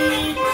Thank you.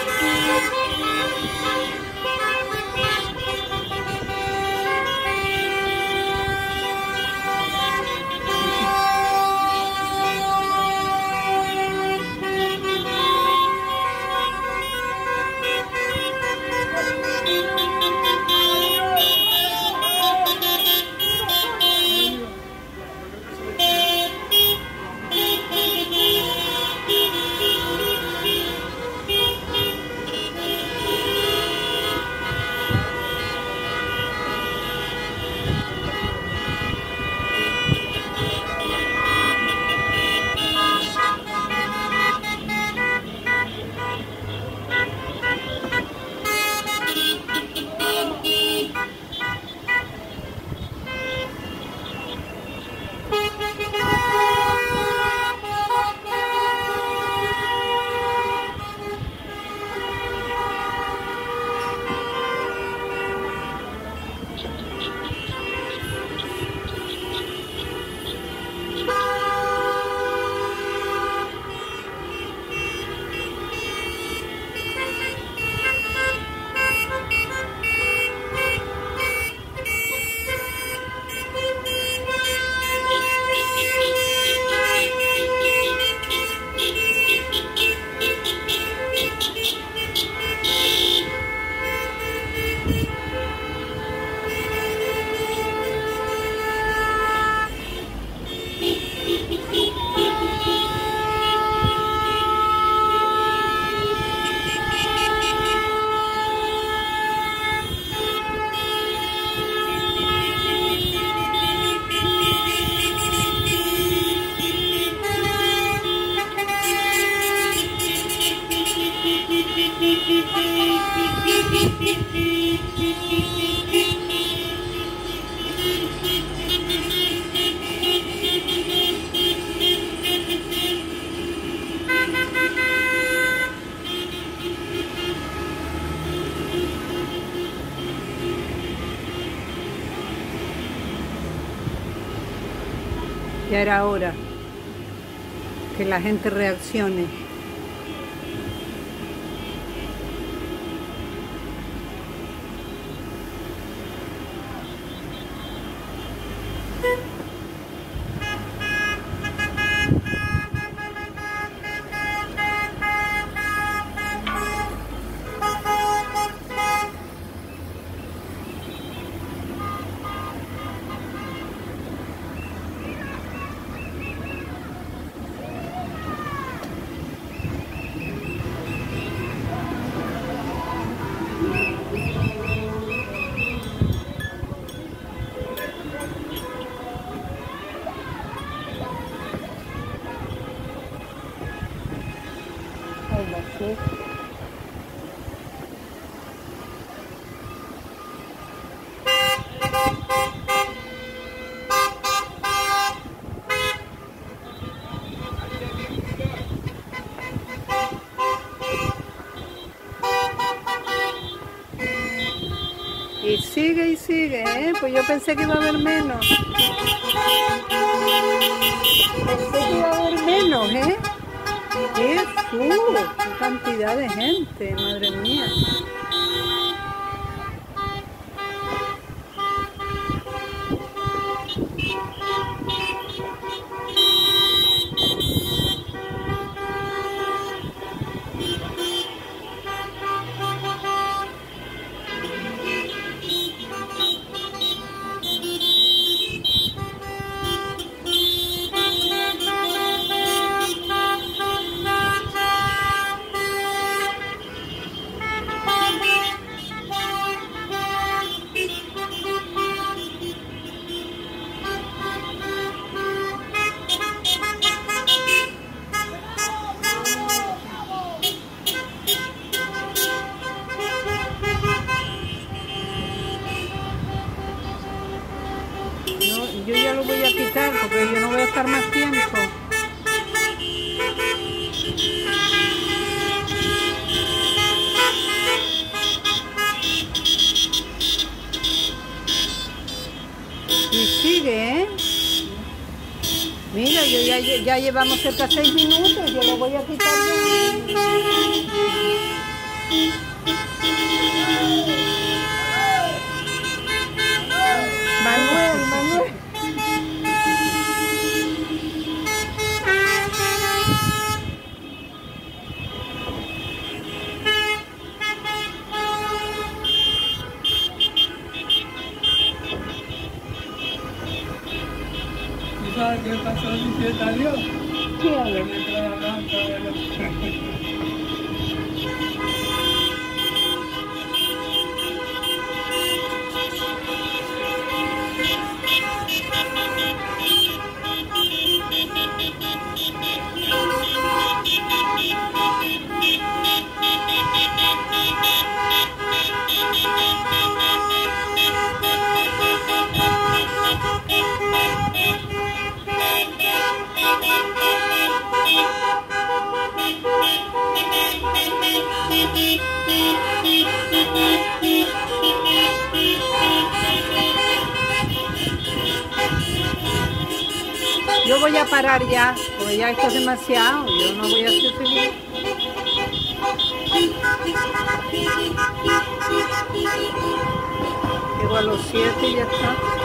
Ya era hora que la gente reaccione. Y sigue y sigue, ¿eh? Pues yo pensé que iba a haber menos. Pensé que iba a haber menos, ¿eh? ¡Jesús! ¡Qué cantidad de gente! ¡Madre mía! Mira, yo ya, ya llevamos cerca seis minutos, yo lo voy a quitar Manuel. Qué pasó hablaban, estaba el- Voy a parar ya, porque ya esto es demasiado, yo no voy a seguir. Llego a los siete y ya está.